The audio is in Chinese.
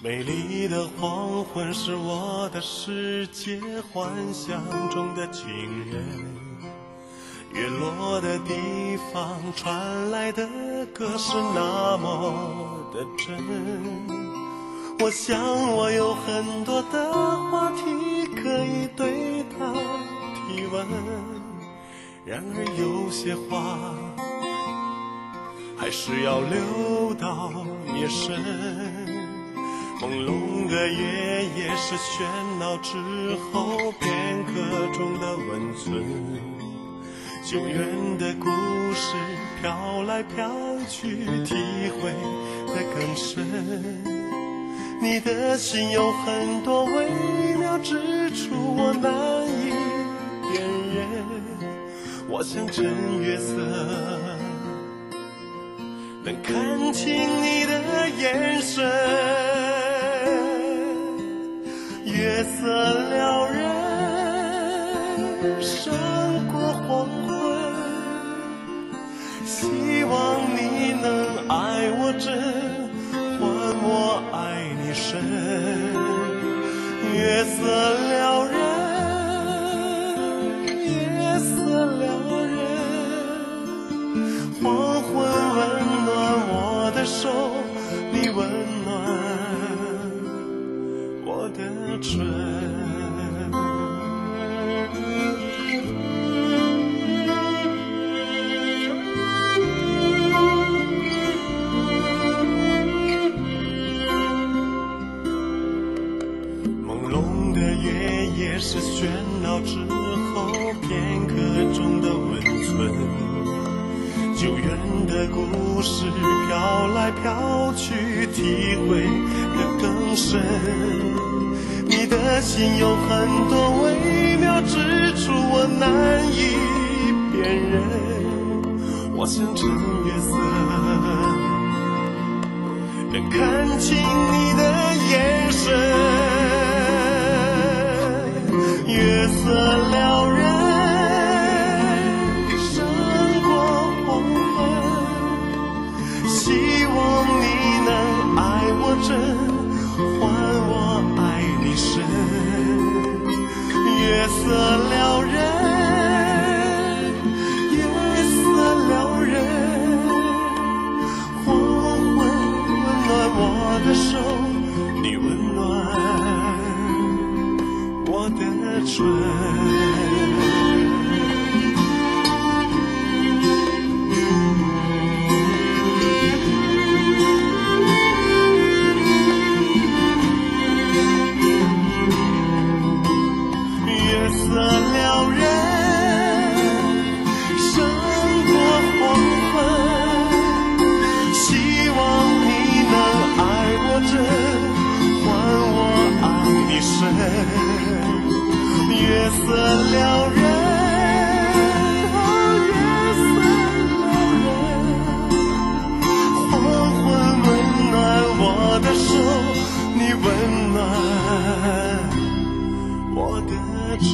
美丽的黄昏是我的世界，幻想中的情人。月落的地方传来的歌是那么的真。我想我有很多的话题可以对他提问，然而有些话还是要留到夜深。朦胧的月夜是喧闹之后片刻中的温存，久远的故事飘来飘去，体会的更深。你的心有很多微妙之处，我难以辨认。我像趁月色，能看清你的眼神。月色撩人，胜过黄昏。希望你能爱我真，换我爱你深。月色撩人，月色撩人，黄昏温暖我的手，你温暖。的春。朦胧的月夜是喧闹之后片刻中的温存，久远的故事飘来飘去，体会的更深，你的心有很多微妙之处，我难以辨认。我想趁月色，能看清你的眼神。月色撩人，胜过黄昏。希望你能爱我真。换我爱你深。夜色撩人，夜色撩人，黄昏温暖我的手，你温暖我的唇。了然，月色撩人，黄昏温暖我的手，你温暖我的唇。